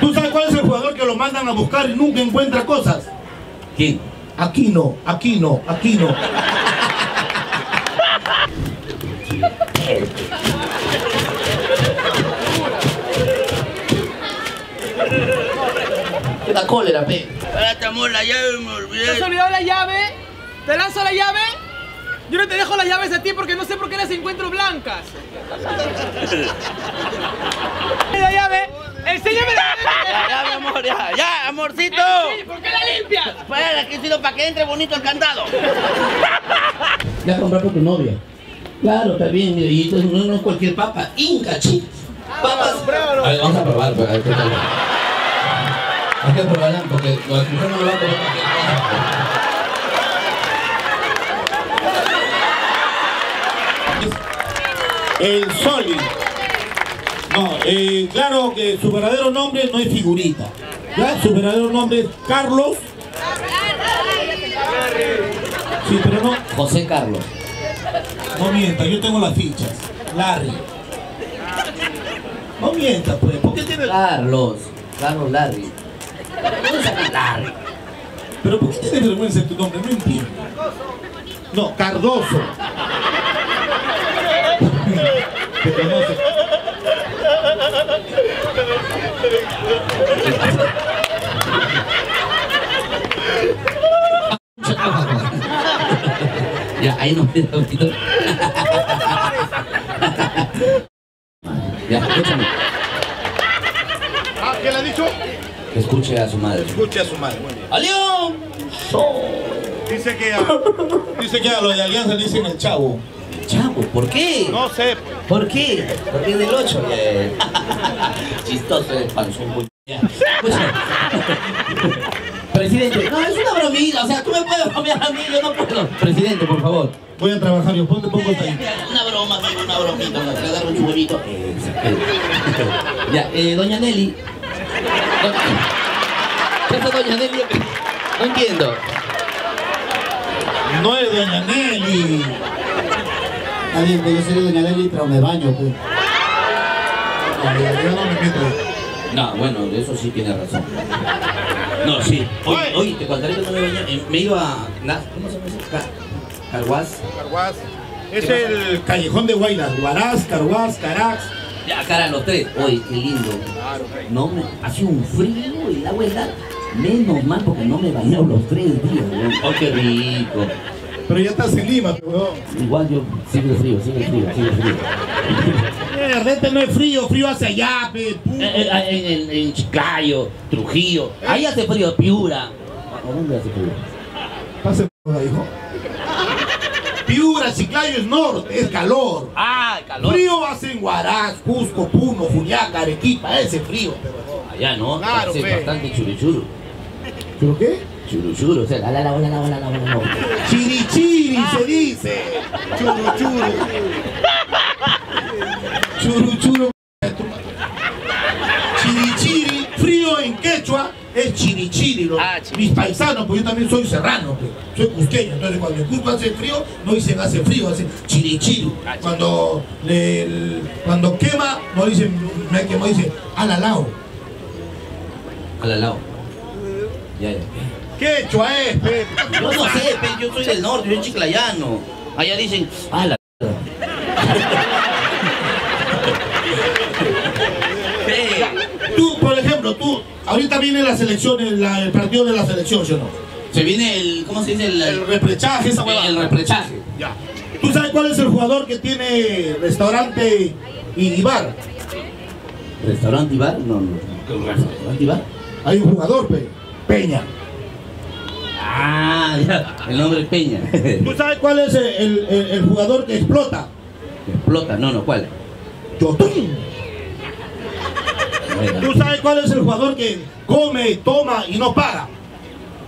¿Tú sabes cuál es el jugador que lo mandan a buscar y nunca encuentra cosas? ¿Quién? Aquí no, aquí no, aquí no. La cólera, pe. Espérate, amor, la llave me ¿Te has olvidé. olvidado la llave? ¿Te lanzo la llave? Yo no te dejo las llaves a ti porque no sé por qué las encuentro blancas. la llave. Enséñame la Ya, ya, mi amor, ya, ya, amorcito. Sí, ¿Por qué la limpias? Espera, que he sido para que entre bonito el candado. Ya comprar por tu novia. Claro, está bien. Y esto no, no es cualquier papa. Inca, chicos. Papas. A ver, vamos a probar. pues, A ver qué tal. Hay que probarla porque la mujer no lo va a comer cualquier cosa. El Soli. No, eh, claro que su verdadero nombre no es figurita. ¿ya? Su verdadero nombre es Carlos. Sí, pero no, José Carlos. no mienta, yo tengo las fichas. Larry. No mienta, pues. ¿Por qué tiene Carlos. Carlos Larry. ¿Dónde saca Larry? Pero ¿por qué tiene vergüenza de tu nombre? No entiendo. No, Cardoso. Te. Ya, ahí nos queda un poquito. Ya, escúchame. Ah, ¿qué le ha dicho? Escuche a su madre. Escuche a su madre. Muy bien. ¡Alión! Dice que a, dice que a lo de Alianza le dicen el chavo. Chavo, ¿por qué? No sé, pues. ¿Por qué? Porque es del 8. Chistoso el panzón. pues. Ya. Escúchame. Presidente, no, es una bromita, o sea, tú me puedes bromear a mí, yo no puedo. Presidente, por favor. Voy a trabajar yo. Ponte pongo ahí. Una broma, una bromita, me agarro un huevito. Ya, eh, doña Nelly. ¿Qué hace doña Nelly? No entiendo. No es doña Nelly. Está bien, pues yo soy doña Nelly, pero me baño, pues. No, yo no me meto. No, bueno, de eso sí tiene razón. No, sí. Hoy, hoy te contaré que no me bañé. eh, Me iba a. na- ¿Cómo se llama eso? Ca- Carguas. Carguás. Es el callejón de Guaylas. Guaraz, Carguás, Carax. Ya, cara, los tres. Oye, qué lindo. No, me, hace un frío y la verdad. Menos mal porque no me bañé los tres días. Oh, qué rico. Pero ya estás en Lima, huevón. Igual yo sigue frío, sigue frío, sigue frío. Eh, Ardente no es frío, frío hacia allá, pe. Eh, eh, En, en, en Chiclayo, Trujillo. Ahí hace frío, Piura. ¿A dónde hace frío? Pase hijo. Piura, Chiclayo es norte, es calor. Ah, calor. Frío hace en Huaraz, Cusco, Puno, Juliaca, Arequipa, ese frío. Allá no, Claro, hace bastante churuchuru. ¿Pero qué? Churuchuru, o sea, la la la la la la la la la. Chirichiri se dice. Churu churu. Churu churu. Chirichiri, frío en quechua es chirichiri. Ah. Mis paisanos, pues yo también soy serrano, pues, soy cusqueño. Entonces cuando en Cusco hace frío, no dicen hace frío, hacen chirichiri. Cuando, le- el- cuando quema, no dicen me quemó, dicen alalao. Al lado. Ya, ya. Quechua es, pe. Yo no sé, pe, yo soy del norte, yo soy chiclayano. Allá dicen, ah, la. Pe, Tú, por ejemplo, tú, ahorita viene la selección, el, la- el partido de la selección, ¿sí o no? Se viene el, ¿cómo se dice? El, El reprechaje, esa huevada. el reprechaje. Ya. ¿Tú sabes cuál es el jugador que tiene restaurante y bar? ¿Restaurante y bar? No, no. ¿Restaurante y bar? Hay un jugador, pe, Peña. Ah, ya. El nombre es Peña. ¿Tú sabes cuál es el, el- el- el jugador que explota? Explota, no, no, ¿cuál? Yotun. ¿Tú sabes cuál es el jugador que come, toma y no para?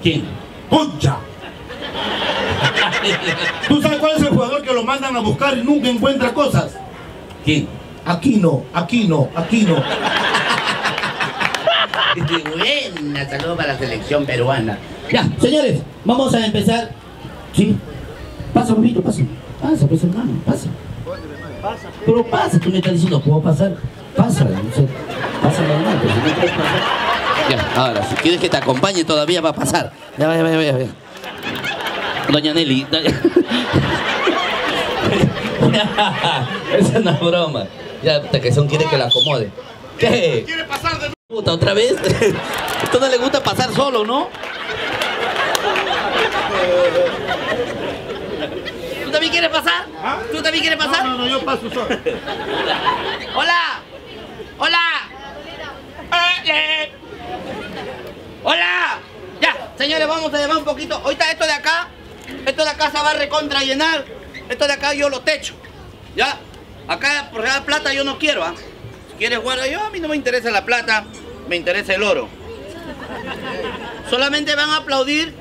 ¿Quién? Concha. ¿Tú sabes cuál es el jugador que lo mandan a buscar y nunca encuentra cosas? ¿Quién? Aquí no, aquí no, aquí no. Buena, saludo para la selección peruana. Ya, señores, vamos a empezar. Sí. Pasa, bonito, pasa. Pasa, pues hermano, pasa. Pero pasa, tú me estás diciendo, ¿puedo pasar? Pasa, no sé. Pasa normal, pero si no quieres pasar. Ya, ahora, si quieres que te acompañe todavía va a pasar. Ya, vaya, vaya. vaya. Doña Nelly. doña- Esa no es broma. Ya, hasta que son quiere que la acomode. ¿Qué? ¿Quiere pasar de Puta, otra vez. Esto no le gusta pasar solo, ¿no? ¿Tú también quieres pasar? ¿Tú también quieres pasar? No, no, no, yo paso solo. ¡Hola! ¡Hola! ¡Hola! Ya, señores, vamos a llevar un poquito. Ahorita esto de acá, esto de acá se va a recontra llenar. Esto de acá yo lo techo. ¿Ya? Acá, por la plata yo no quiero, ¿ah? Si quieres jugar yo, a mí no me interesa la plata, me interesa el oro. Solamente van a aplaudir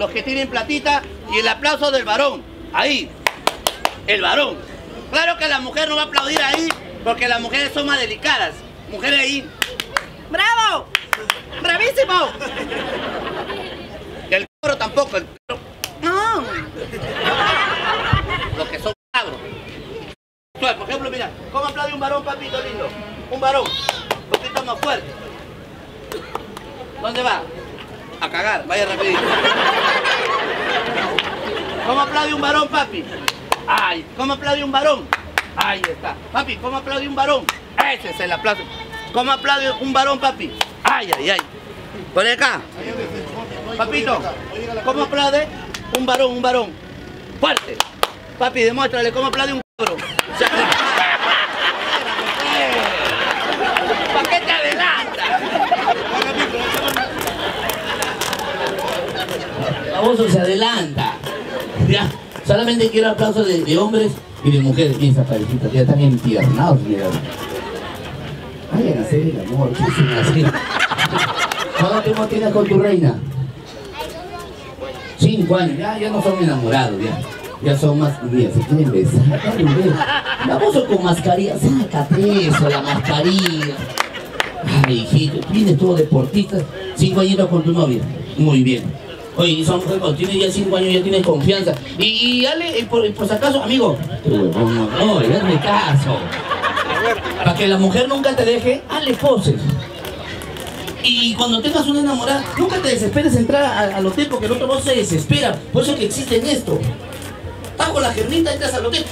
los que tienen platita y el aplauso del varón. Ahí, el varón. Claro que la mujer no va a aplaudir ahí porque las mujeres son más delicadas. Mujeres ahí. ¡Bravo! ¡Bravísimo! El cabro tampoco, el cabro. No. Los que son cabros. Por ejemplo, mira, ¿cómo aplaude un varón, papito lindo? Un varón. Un poquito más fuerte. ¿Dónde va? A cagar, vaya rapidito. ¿Cómo aplaude un varón, papi? Ay, ¿cómo aplaude un varón? Ahí está. Papi, ¿cómo aplaude un varón? Ese es el aplauso. ¿Cómo aplaude un varón, papi? Ay, ay, ay. Por acá. Papito, ¿cómo aplaude un varón, un varón? Fuerte. Papi, demuéstrale cómo aplaude un cabrón. O sea, ¿Para qué te adelantas? Solamente quiero aplausos de, hombres y de mujeres. Mira esa parejita, ya están entiernados, mira. Vayan a hacer el amor, ¿qué? ¿Cuánto tiempo tienes con tu reina? Cinco años, ya, ya no son enamorados, ya. Ya son más, mira, se quieren besar. Baboso con mascarilla, sácate eso, la mascarilla. Ay, hijito, vienes todo deportista, cinco añitos con tu novia. Muy bien. Oye, y mujer cuando tiene ya cinco años ya tiene confianza. Y, y dale, eh, por, por si acaso, amigo. No, no, hazme caso. Para que la mujer nunca te deje, hazle poses. Y cuando tengas una enamorada, nunca te desesperes entrar a- al hotel porque el otro no se desespera. Por eso que existen esto. Estás con la gernita, entras al hotel.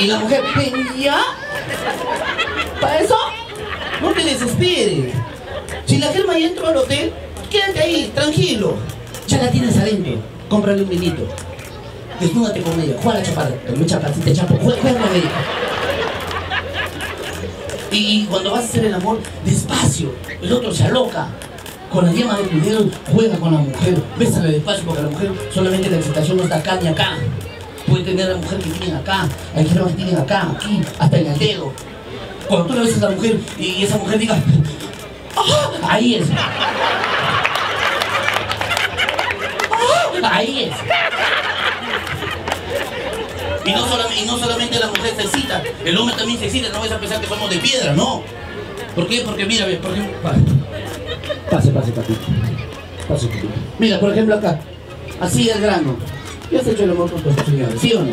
Y- Y la mujer, ¿ya? ¿Para eso? No te desesperes. Si la germa ya entró al hotel, quédate ahí, tranquilo. Ya la tienes adentro. Cómprale un vinito. Desnúdate con ella. Juega la chapada. Tome chapacita, chapo. Juega, con ella. Y cuando vas a hacer el amor, despacio. El otro se aloca. Con la yema de tu juega con la mujer. Bésala despacio porque la mujer solamente la excitación no está acá ni acá. Puede tener la mujer que tienen acá, hay germas que tienen acá, aquí, hasta en el dedo. Cuando tú le beses a la mujer y esa mujer diga, ¡Ah! ahí es. ¡Ah! Ahí es. Y no, solamente, y no solamente la mujer se excita, el hombre también se excita, no vas a pensar que somos de piedra, no. ¿Por qué? Porque mira, ve, por ejemplo. pa- Pase, pase, papito. Pase, papito. Mira, por ejemplo acá. Así es grano. ¿Ya has hecho el amor con tu señora? ¿Sí o no?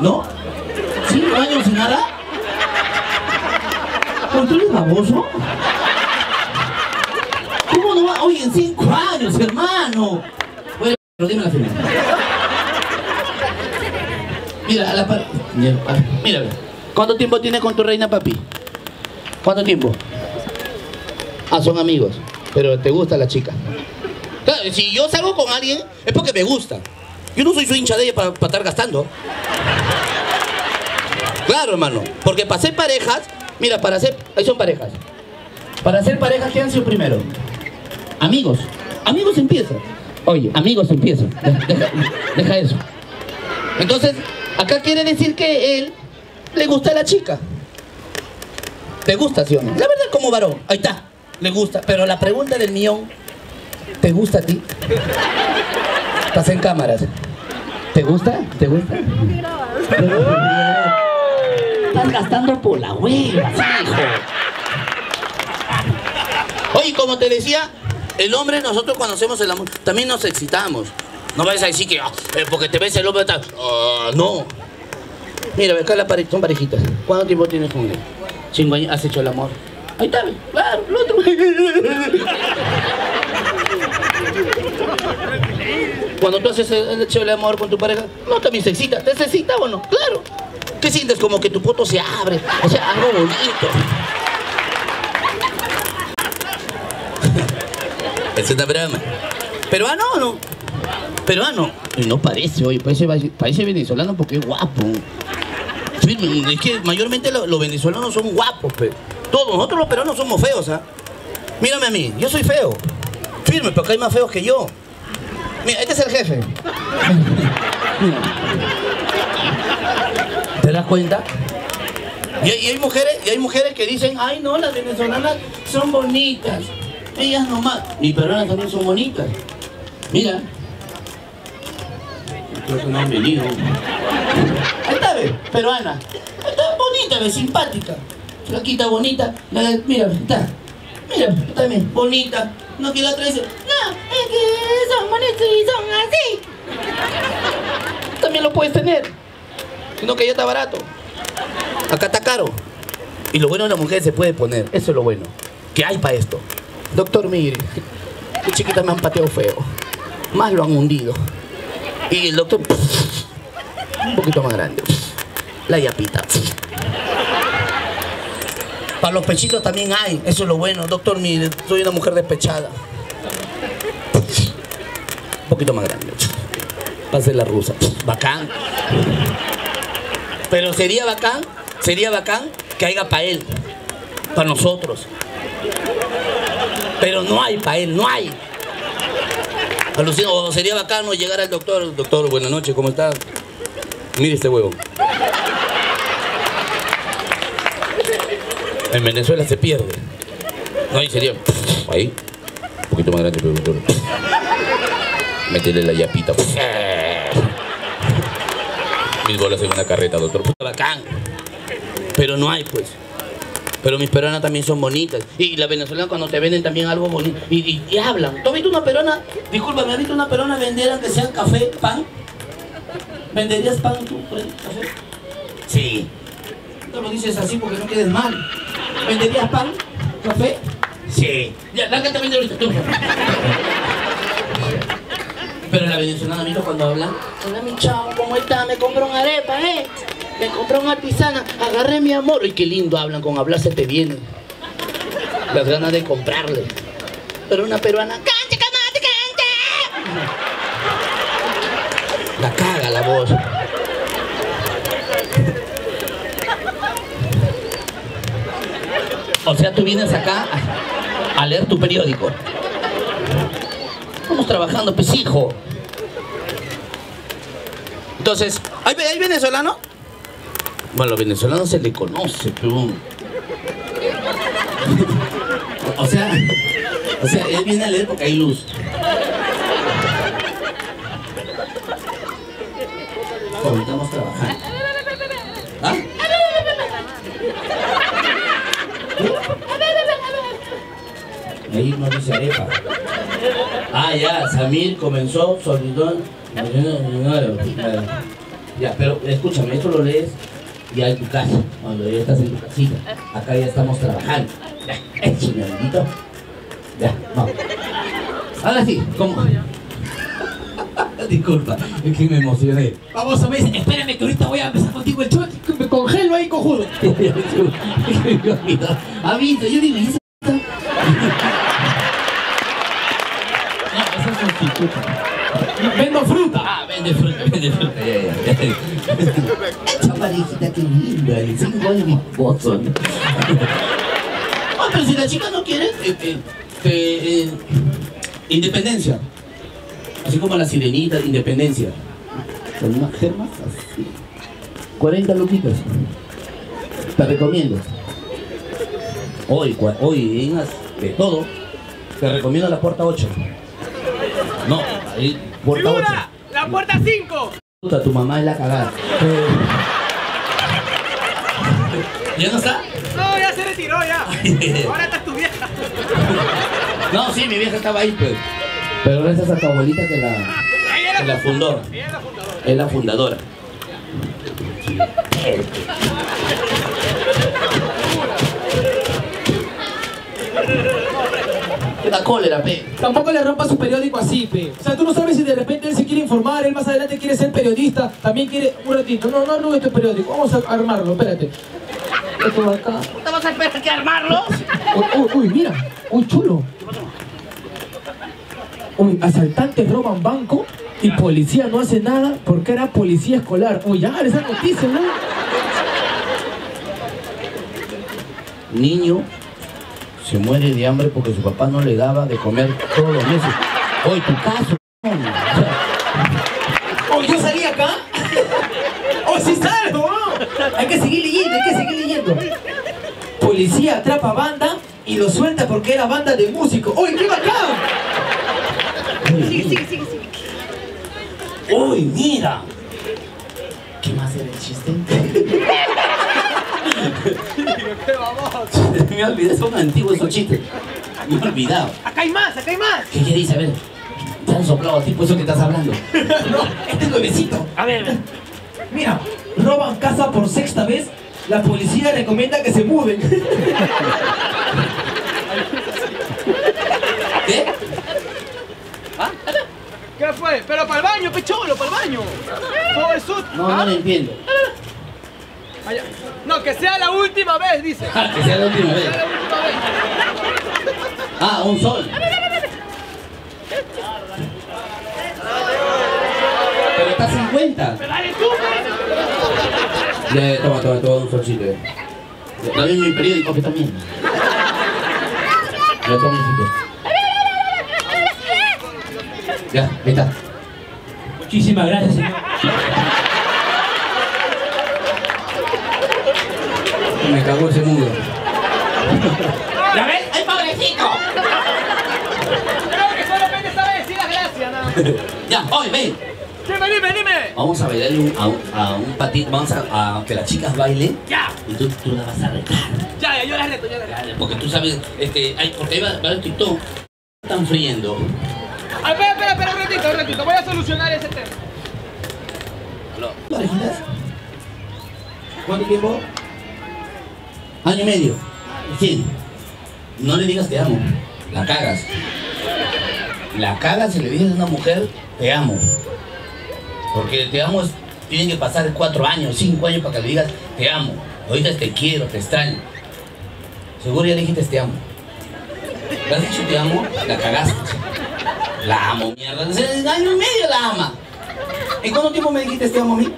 ¿No? ¿Cinco años sin nada? ¿Por tú eres baboso? ¿Cómo no va? Oye, en cinco años, hermano. Bueno, pero dime la final. Mira, a la par... Mira. ¿cuánto tiempo tienes con tu reina, papi? ¿Cuánto tiempo? Ah, son amigos, pero te gusta la chica. Claro, si yo salgo con alguien es porque me gusta. Yo no soy su hincha de ella para estar gastando. Claro, hermano, porque para ser parejas, mira, para ser, ahí son parejas. Para ser parejas, ¿qué han sido primero? Amigos. Amigos empieza. Oye, amigos empieza. Deja, eso. Entonces, acá quiere decir que él le gusta a la chica. ¿Te gusta, sí o no? La verdad, como varón. Ahí está. Le gusta. Pero la pregunta del millón, ¿te gusta a ti? Estás en cámaras. ¿Te gusta? ¿Te gusta? Estás gastando por la hueva, hijo. Oye, como te decía, el hombre, nosotros cuando hacemos el amor, también nos excitamos. No vayas a decir que eh, porque te ves el hombre tal. Ah, no. Mira, acá la pare- son parejitas. ¿Cuánto tiempo tienes con él? Cinco años, has hecho el amor. Ahí está, claro, el otro. Cuando tú haces el hecho del amor con tu pareja, no también se excita. ¿Te excita o no? Claro. ¿Qué sientes? Como que tu poto se abre. O sea, algo bonito. Es una broma. ¿Peruano o no? Peruano. Y no parece, oye, parece, parece venezolano porque es guapo. Firme, es que mayormente lo- los, venezolanos son guapos, pe. Todos, nosotros los peruanos somos feos, ¿ah? Mírame a mí, yo soy feo. Firme, porque hay más feos que yo. Mira, este es el jefe. Mira. ¿Te das cuenta? Y hay, mujeres, y hay mujeres que dicen, ay no, las venezolanas son bonitas. Ellas nomás. Mis peruanas también son bonitas. Mira. Creo que no han venido. Peruana. Está bonita, ve, simpática. Flaquita, bonita. Mira, está. Mira, bien, bonita. No que la otra dice, no, es que son bonitos y son así. También lo puedes tener. Sino que ya está barato. Acá está caro. Y lo bueno de la mujer se puede poner. Eso es lo bueno. Que hay para esto. Doctor, mire. Mi chiquita me han pateado feo. Más lo han hundido. Y el doctor. Un poquito más grande. La yapita. Para los pechitos también hay. Eso es lo bueno. Doctor, mire. Soy una mujer despechada. Un poquito más grande. Pase la rusa. Bacán. Pero sería bacán, sería bacán que haya para él, para nosotros. Pero no hay para él, no hay. Alucino, o sería bacano llegar al doctor, doctor, buenas noches, ¿cómo está? Mire este huevo. En Venezuela se pierde. No, ahí sería. Ahí. Un poquito más grande, pero doctor. Métele la yapita. Mil bolas en una carreta, doctor. Puta bacán. Pero no hay, pues. Pero mis peruanas también son bonitas. Y las venezolanas cuando te venden también algo bonito. Y, hablan. ¿Tú has visto una peruana? Disculpa, ¿me has visto una peruana vender aunque sea café, pan? ¿Venderías pan tú, café? Sí. No lo dices así porque no quedes mal. ¿Venderías pan? ¿Café? Sí. Ya, vender ahorita. tú. Pero la venezolana, mira cuando hablan. Hola, mi chavo, ¿cómo está? Me compró una arepa, ¿eh? Me compró una artisana. Agarré mi amor. Ay, qué lindo hablan. Con hablar se te viene. Las ganas de comprarle. Pero una peruana. ¡Cante, camate, cante! La caga la voz. O sea, tú vienes acá a leer tu periódico. Estamos trabajando, pues hijo. Entonces, ¿hay, venezolano? Bueno, a los se le conoce, pero... o sea, o sea, él viene a leer porque hay luz. Como estamos trabajando. ¿Ah? Ahí no dice arepa. Ah, ya, Samir comenzó, solitón. Ya, pero escúchame, esto lo lees ya en tu casa, cuando ya estás en tu casita. Acá ya estamos trabajando. Ya, eso, mi amiguito. Ya, vamos. Ahora sí, ¿cómo? Disculpa, es que me emocioné. Vamos a ver, espérame que ahorita voy a empezar contigo el show. que Me congelo ahí, cojudo. ¿Ha visto? Yo digo, Vendo fruta. Ah, vende fruta, vende fruta. Ya, ya, ya. Esa parejita que linda, cinco años mi esposo. Ah, pero si la chica no quiere, eh, eh, eh, eh, independencia. Así como la sirenita, independencia. Con unas germas así. 40 luquitas. Te recomiendo. Hoy, hoy, de todo, te recomiendo la puerta 8. No, ahí, puerta 8. ¡Figura! ¡La puerta 5! Puta, tu mamá es la cagada. ¿Ya no está? No, ya se retiró ya. Ahora está tu vieja. No, sí, mi vieja estaba ahí, pues. Pero gracias a tu abuelita que la, Ella que la fundó. Ella es la fundadora. Es la fundadora. Da cólera, pe. Tampoco le rompa su periódico así, pe. O sea, tú no sabes si de repente él se quiere informar, él más adelante quiere ser periodista, también quiere... Un ratito, no, no arrugues tu periódico, vamos a armarlo, espérate. Esto va acá. ¿Te vas a esperar que armarlo? Uy, mira, uy, chulo. Uy, asaltantes roban banco y policía no hace nada porque era policía escolar. Uy, ya, esa noticia, ¿no? Niño se muere de hambre porque su papá no le daba de comer todos los meses. Hoy tu caso. Oh, yo salí acá. Oh, sí salgo. Hay que seguir leyendo, hay que seguir leyendo. Policía atrapa banda y lo suelta porque era banda de músicos. ¡Uy, qué bacán! Sigue, sigue, sigue, sigue. Uy, mira. ¿Qué más era el chiste? Me olvidé, son antiguos esos chistes. Me he olvidado. Acá hay más, acá hay más. ¿Qué queréis saber? Te han soplado a ti por eso que estás hablando. No, este es nuevecito. A ver, a ver. Mira, roban casa por sexta vez. La policía recomienda que se muden. ¿Qué? ¿Qué fue? Pero para el baño, pecholo, para el baño. No, no lo entiendo. Allá. No, que sea la última vez, dice. Ah, que sea la última vez. Que sea la última vez. Ah, un sol. Pero está 50. Pero dale tú. Ya, toma, toma, toma un solcito. eh. Dame mi periódico que también. Ya, toma un solcito. Ya, ahí está. Muchísimas gracias, señor. Me cagó ese mudo. ¿Ya ves? ¡Ay, pobrecito! Creo que solamente sabe decir las gracias, ¿no? Ya, hoy, ven. Dime, dime, dime. Vamos a bailarle un- a, un, a un patito, vamos a, a que las chicas bailen Ya, y tú, tú la vas a retar. ya, ya, yo las reto, yo las reto. Porque tú sabes, este, hay, porque ahí va, va el TikTok, están friendo. Ah, espera, espera, espera, un ratito, un ratito. Voy a solucionar ese tema. ¿Cuánto tiempo? Año y medio. Sí. No le digas te amo. La cagas. La cagas si le dices a una mujer te amo. Porque te amo es- tienen que pasar cuatro años, cinco años para que le digas te amo. Ahorita te quiero, te extraño. Seguro ya le dijiste te amo. ¿Le has dicho te amo? La cagaste. La amo, mierda. Año y medio la ama. ¿En cuánto tiempo me dijiste te amo a mí?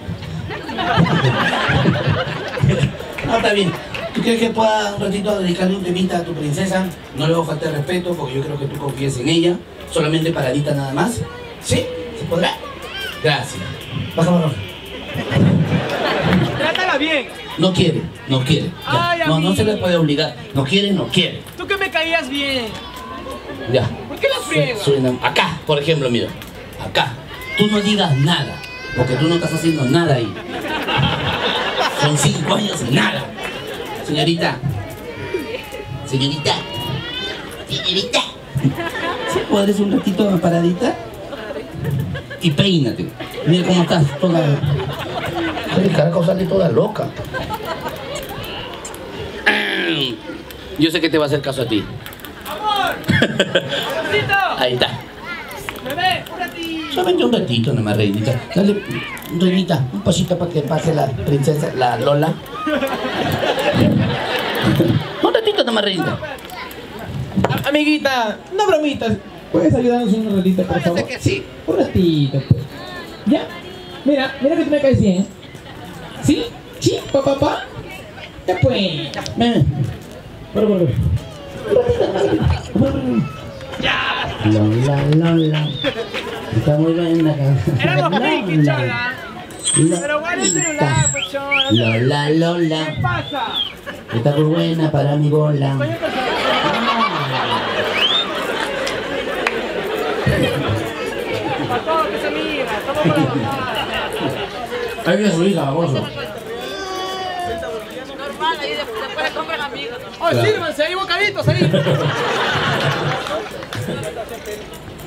No, está bien. ¿Tú quieres que pueda un ratito dedicarle un temita a tu princesa? No le voy a faltar respeto porque yo creo que tú confíes en ella. Solamente paradita nada más. ¿Sí? ¿Se podrá? Gracias. Baja mano. Trátala bien. No quiere, no quiere. Ay, no, no se le puede obligar. No quiere, no quiere. Tú que me caías bien. Ya. ¿Por qué la friegas? Acá, por ejemplo, mira. Acá. Tú no digas nada. Porque tú no estás haciendo nada ahí. Son cinco años y nada. Señorita. Señorita. Señorita. ¿Sí podres un ratito de paradita? Y peínate. Mira cómo estás, toda. Ay, carajo, sale toda loca. Yo sé que te va a hacer caso a ti. ¡Amor! Ahí está. ¡Bebé! ¡Un ratito! Solamente un ratito nomás, reinita. Dale, reinita, un pasito para que pase la princesa, la Lola. un ratito nomás, reinita. Amiguita, no bromitas. ¿Puedes ayudarnos un ratito, por favor? que sí. Un ratito, pues. ¿Ya? Mira, mira que tú me caes bien. ¿Sí? ¿Sí? ¿Pa, pa, pa? Ya pues. Ven. Por, por, por. Lola, Lola. Está muy buena acá. Éramos friki, chola. Lola. Pero guarda el celular, pues, chola. Lola, ¿Qué Lola. pasa? Está muy buena para mi bola. Coño, para todo que se mira, estamos para bajar. Ahí viene su hija, baboso. Normal, ahí después, después le compran amigos. Oh, sírvanse, hay bocaditos ahí.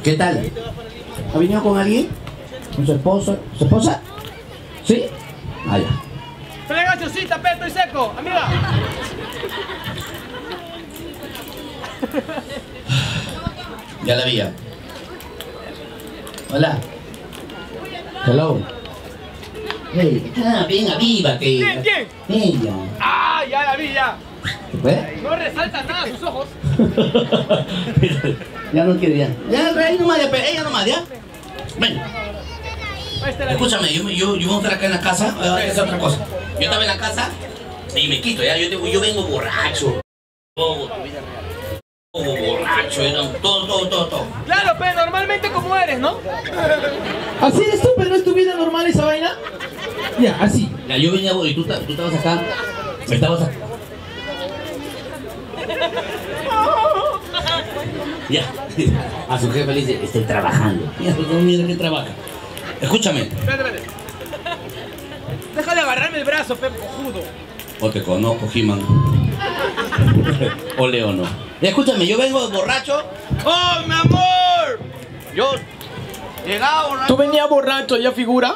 ¿Qué tal? ¿Ha venido con alguien? ¿Con su esposo? ¿Su esposa? ¿Sí? Ya. Trae gaseosita, peto y seco, amiga. Ya la vi ya. Hola. Hello. Hey, ah, ven, avívate. ¿Quién, quién? Ella. ¡Ah, ya la vi, ya! No resalta nada sus ojos. ya no quiere ya. Ahí nomás, ya, ella nomás, ya. Ven, escúchame, yo, yo, yo voy a estar acá en la casa, voy a hacer otra cosa. Yo estaba en la casa y me quito, ya, yo, te- yo vengo borracho. Borracho, ya, no, todo, todo, todo, todo. Claro, pero normalmente como eres, ¿no? ¿Así eres tú, pero no es tu vida normal esa vaina? Ya, así. Ya, yo venía, y tú, ta- tú estabas acá, estabas acá. Ya, a su jefe le dice, estoy trabajando. Mira, no, mira que trabaja. Escúchame, Espérate, espérate. Deja de agarrarme el brazo, Pep, cojudo. o te conozco, He-Man. o Leo no. Ya, escúchame, yo vengo borracho. ¡Oh, mi amor! Yo llegaba borracho. ¿Tú venías borracho ya, figura?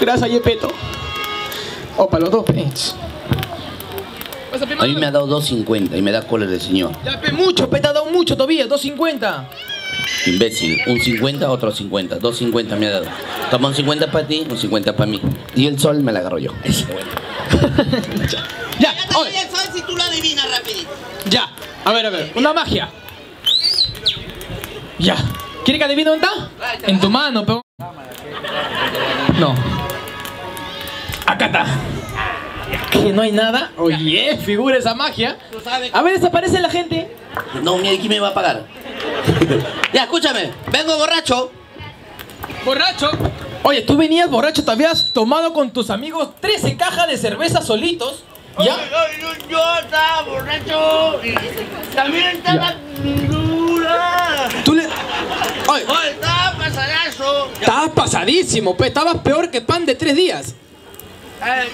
Gracias, Yepeto. O para los dos, pech. Pasa, pe, A mí me ha dado 2.50 y me da cólera el señor. Ya, pe, mucho, pe, te ha dado mucho todavía, 2.50. Imbécil, un 50, otro 50, 2.50 me ha dado. Toma un 50 para ti, un 50 para mí. Y el sol me la agarro yo. Ese, bueno. Saber si tú lo adivinas rapidito. ya. A ver, a ver, una magia. Ya. ¿Quiere que adivine dónde está? En tu mano, pe. No. Acá está. Que no hay nada. Oye, figura esa magia. Sabes. A ver, desaparece la gente. No, mira, ¿quién me va a pagar? Ya, escúchame. Vengo borracho. Borracho. Oye, tú venías borracho, te habías tomado con tus amigos 13 cajas de cerveza solitos. ¿Ya? Yo, yo estaba borracho. Y también estaba dura. Tú le. Oye, Oye, estaba pasadazo. Estabas pasadísimo, pe. Estabas peor que pan de tres días. Ay,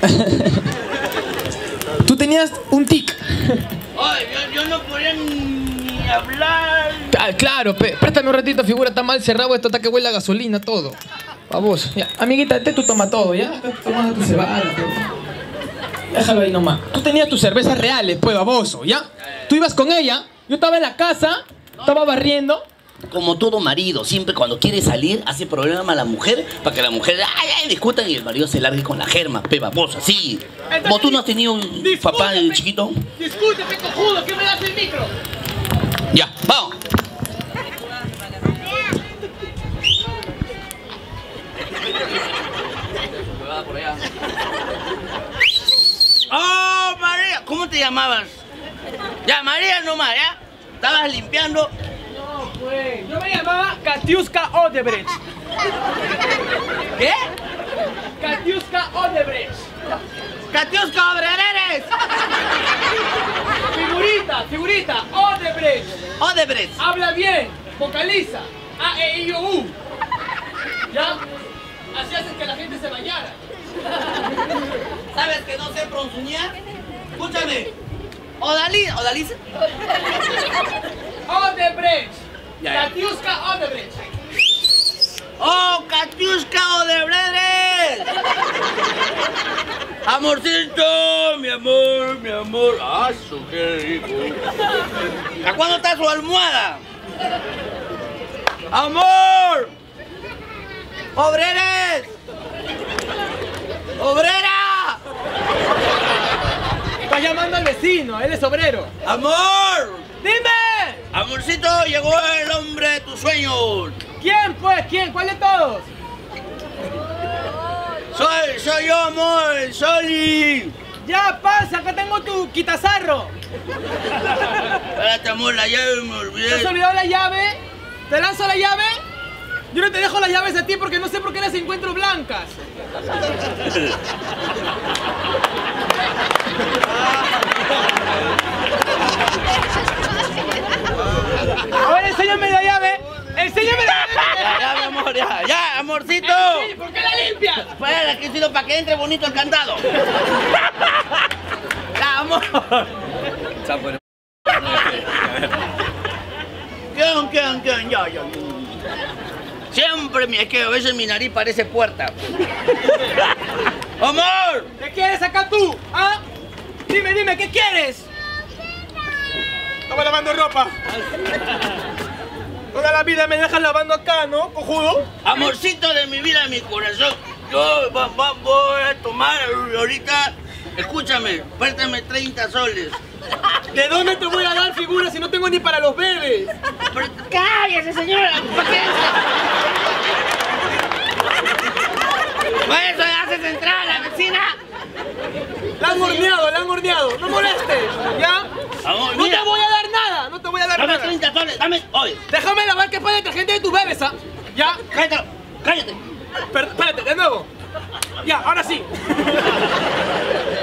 Tú tenías un tic. Oye, yo, yo no podía ni hablar. Ah, claro, pe. Préstame un ratito, figura, está mal cerrado esto, está que huele a gasolina todo. Vamos, ya. Amiguita, te tú toma todo, ¿ya? Acá Toma tu cebada. Déjalo ahí nomás. Tú tenías tus cervezas reales, pues, baboso, ¿ya? Tú ibas con ella, yo estaba en la casa, estaba barriendo. Como todo marido, siempre cuando quiere salir hace problema a la mujer para que la mujer ay, ay, discutan y el marido se largue con la germa, pe babosa, sí. Como tú no has tenido un papá de chiquito. Discúlpeme, cojudo, ¿qué me das el micro? Ya, vamos. Llamabas? Ya, María nomás, ¿ya? Estabas limpiando. No, pues. Yo me llamaba Katiuska Odebrecht. ¿Qué? Katiuska Odebrecht. ¡Catiusca Obrereres! Figurita, figurita, Odebrecht. Odebrecht. Habla bien, vocaliza. A, E, I, O, U. ¿Ya? Así haces que la gente se bañara. ¿Sabes que no sé pronunciar? Escúchame. Odalí, Odalice. Odebrecht. Katiuska Odebrecht. ¡Oh, Katiuska Odebrecht! Amorcito, mi amor, mi amor. ¡Ah, su qué rico! ¿A cuándo está su almohada? ¡Amor! ¡Obreres! ¡Obrera! Estás llamando al vecino, él es obrero. ¡Amor! ¡Dime! Amorcito, llegó el hombre de tus sueños. ¿Quién, pues? ¿Quién? ¿Cuál de todos? Soy, soy yo, amor, Soli. Ya, pasa, acá tengo tu quitazarro. Espérate, amor, la llave me ¿Te has olvidado la llave? ¿Te lanzo la llave? Yo no te dejo las llaves a ti porque no sé por qué las encuentro blancas. Ahora enséñame la llave. Enséñame la llave. ya, mi amor, ya, ya, amorcito. Sí, ¿Por qué la limpias? Espera, que sido para que entre bonito el cantado. Ya, amor. ¿Quién, quién, quién? Ya, ya. Siempre, mi- es que a veces mi nariz parece puerta. ¡Amor! ¿Qué quieres acá tú? ¿Ah? Dime, ¿qué quieres? Estaba lavando ropa. Toda la vida me dejas lavando acá, ¿no, cojudo? Amorcito de mi vida, mi corazón. Yo va- va- voy a tomar ahorita. Escúchame, préstame 30 soles. ¿De dónde te voy a dar figura si no tengo ni para los bebés? Pero- ¡Cállese, señora! Por eso haces entrar a la vecina. La han horneado, la han horneado. No molestes, ¿ya? No te voy a dar nada, no te voy a dar Dame nada. 30 soles, dame. Oye, Déjame lavar que pague detergente de tus bebés, ¿ah? ¿Ya? cállate. Cállate. Per- espérate, de nuevo. Ya, ahora sí.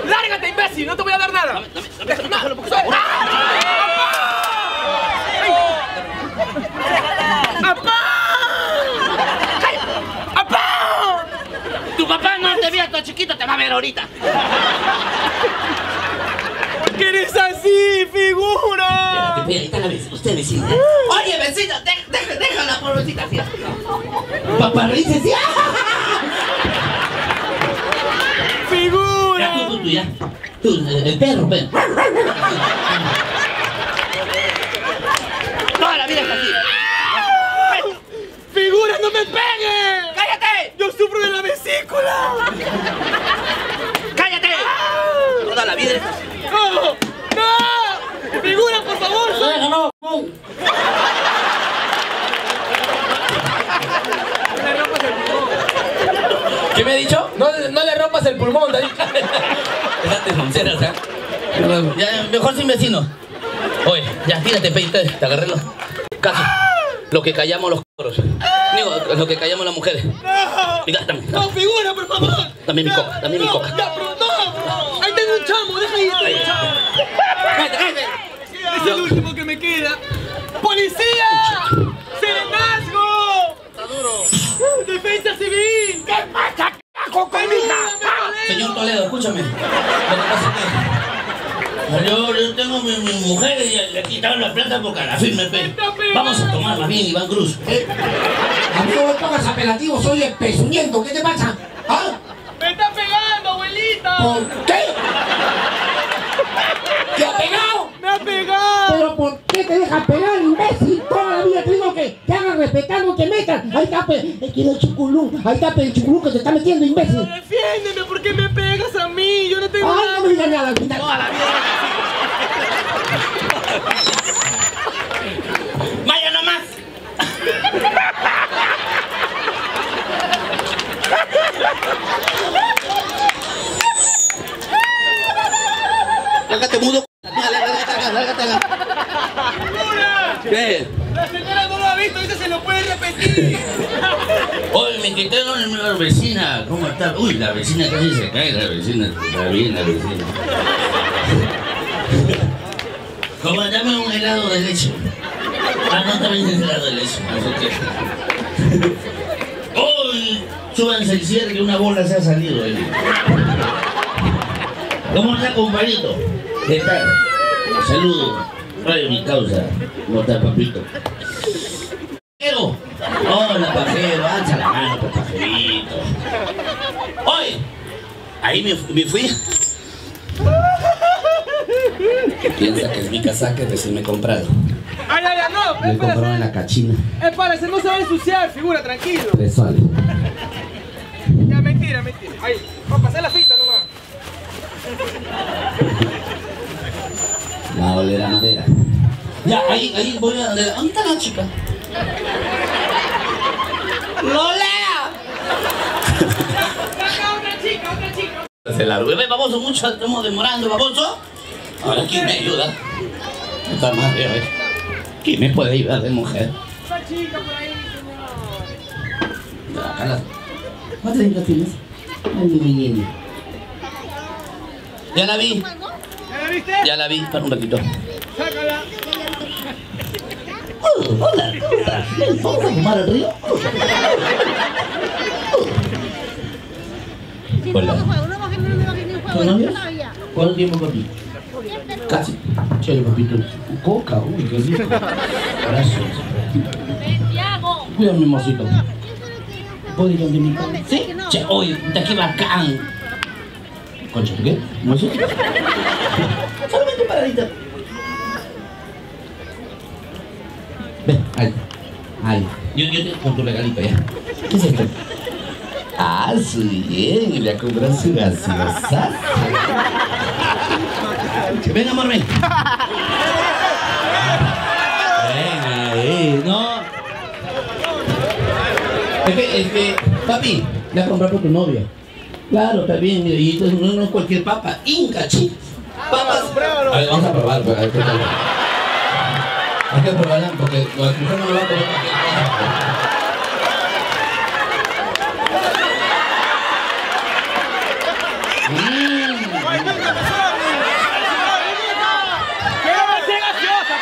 Lárgate, imbécil, no te voy a dar nada. Dame, dame, dame. ¡Apá! Tu vio, tu chiquito te va a ver ahorita. ¿Por qué eres así, figura? La vecina, usted vecina. Oye, vecina, de- deja- déjala, pobrecita. así. Papá dice. Ya, ¡Figura! tú, tú, ya. Tú, el perro, perro. Toda la vida es así. ¡Figura, no me pegues! ¡Cállate! Toda la vida es así. ¡No! ¡No! ¡Figura, por favor! No, no, ¿Qué me ha dicho? No, no le rompas el pulmón, David. Déjate sonceras, ¿eh? Ya, mejor sin vecino. Oye, ya, tírate, peito, te agarré los caso. Lo que callamos los coros. Digo, lo que callamos las mujeres. ¡No! Mira, dame, ¡No, figura, por favor! Dame mi coca, dame mi coca. ¡Ya, pero no! ¡Ahí tengo un chamo! ¡Deja ahí! tengo un chamo. Cállate, cállate. Es el último que me queda. ¡Policía! ¡Serenazgo! ¡Defensa civil! ¿Qué pasa, carajo, con mi Señor Toledo, escúchame. Lo que pasa es que Yo, yo tengo mi, mi mujer y le quitaron la plata porque a la firme pe. vamos a tomar más bien, Iván Cruz. Eh, amigo, no pongas apelativo, soy el pezuñento, ¿qué te pasa? ¿Ah? ¡Me está pegando, abuelita! ¿Por qué? ¿Te ha pegado? ¡Me ha pegado! ¿Pero por qué te dejas pegar, imbécil? Toda la vida te digo que te hagan respetar, no te metan. Ahí está, pe, el chuculú. Ahí está, pe, el chuculú que te está metiendo, imbécil. ¡Defiéndeme! Mí? Yo no tengo Ay, nada. no me digas nada, quita. ¡Vaya nomás! Lárgate, mudo. Lárgate lárgate. ¡Figura! ¿Qué? La señora no lo ha visto, dice se lo puede repetir. Oye, me quitaron la vecina. ¿Cómo está? Uy, la vecina casi se cae, la vecina. Está bien, la vecina. Como dame un helado de leche. Ah, no, también es helado de leche. Sé qué. Uy, súbanse el cierre que una bola se ha salido ahí. ¿Cómo está, compadrito? ¿Qué tal? Saludos. Oye, mi causa. ¿Cómo está, papito? Pajero. Hola, pajero. Alza la mano, pajerito. Oye, ahí me, me fui. Piensa que es mi casaca recién me he comprado. ¡Ay, ay, ay! ¡No! Me he comprado en la cachina. ¡Espérate! No se va a ensuciar, figura, tranquilo. Tres soles. Ya, mentira, mentira. Ahí, vamos a pasar la cinta nomás. La olera madera. Ya, ahí, ahí voy a... ¿Dónde está la chica? ¡Lola! Saca otra chica, otra chica. Se largó. Bebé, baboso, mucho estamos demorando, baboso. Ahora, ¿quién me ayuda? Esta madre, a ver. ¿Quién me puede ayudar de mujer? Otra chica por ahí, señor. Acá la... ¿Cuántos años tienes? Ay, mi niña. Ya la vi. ¿Ya la viste? Ya la vi. Para un ratito. Hola, ¿cómo estás? ¿Vamos a fumar al río? Hola. ¿Cuánto tiempo papi? Casi. Chévere, papito. Coca, uy, qué rico. Gracias. Mi mocito. ¿Puedo ir donde mi cama? ¿Sí? Che, oye, puta, qué bacán. Concha, ¿qué? ¿No eso? Solamente paradita. Ahí. Ahí. Yo, yo te con tu regalito ya. ¿Qué es esto? Ah, sí, bien. Le ha comprado su gaseosa. Ven, amor, ven. Ven ahí, no. Es que, es que, papi, le has comprado por tu novia. Claro, está bien, y entonces no, no es cualquier papa, inca, chicos. Papas. A ver, vamos a probar, pues, a ver qué tal. Hay que probarla porque la mujer no lo va a comer cualquier cosa. ¡Que no me sea gaseosa!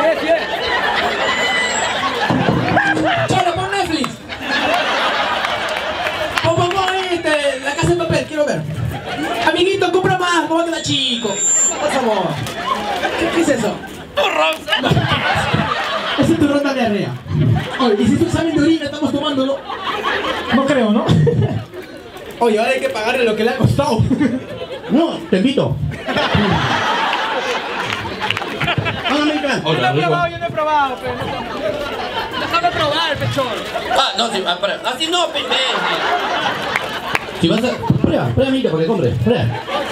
Sí, sí. ¡Cholo, pon Netflix! Pon, pon, pon ahí, este, la casa de papel, quiero ver. Amiguito, compra más, me voy a quedar chico. Por favor. ¿Qué, qué es eso? Ese es tu ronda de diarrea. Oye, ¿y si es un examen de orina estamos tomándolo? No creo, ¿no? Oye, ahora hay que pagarle lo que le ha costado. No, te invito. Ah. Yo no he probado, yo no he probado, pero no- Déjame probar, pechón. Ah, no, sí, ah, para. Así no, pepe. Si vas a. Prueba, prueba, mira, porque compre. Prueba.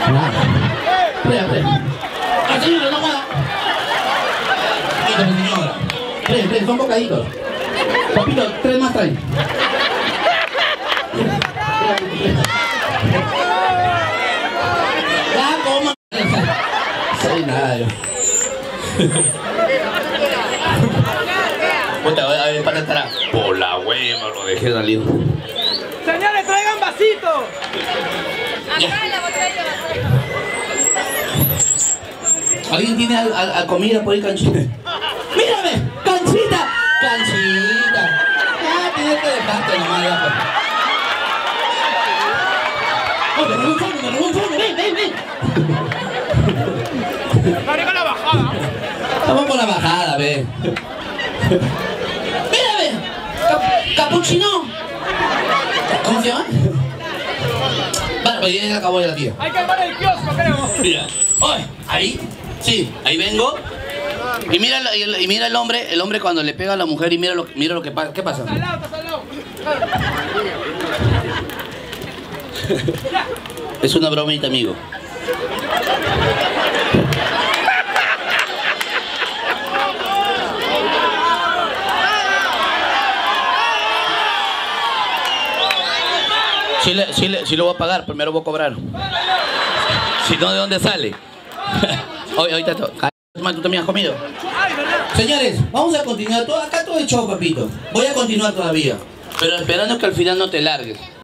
Ah. Ah, señora, no. Mira, señora. Prueba, prueba, son bocaditos. Papito, tres más traen. Ya, nada, yo. A ver, para estar Por la hueva lo dejé salir. Señores, traigan vasito. Acá la botella ¿Alguien tiene al comida por ahí, canchita? ¡Mírame! ¡Canchita! ¡Canchita! Ya, tienes que dejarte nomás ya, pues. ¡Oh, me un fondo, me un fondo! ¡Ven, ven, ven! Arriba la bajada. Vamos por la bajada, ve. ¡Mírame! Cap- ¡Capuchino! ¿Cómo se llama? Vale, pues ya acabó ya la tía. Hay que armar el kiosco, creo. Mira, oye, ahí, sí, ahí vengo. Y mira, y mira el hombre, el hombre cuando le pega a la mujer y mira lo, mira lo que pasa. ¿Qué pasa? Es una bromita, amigo. Sí, sí, sí lo voy a pagar, primero voy a cobrar. Si no, ¿de dónde sale? Ahorita to- tú también has comido. Señores, vamos a continuar. Todo, acá todo el show, papito. Voy a continuar todavía. Pero esperando que al final no te largues.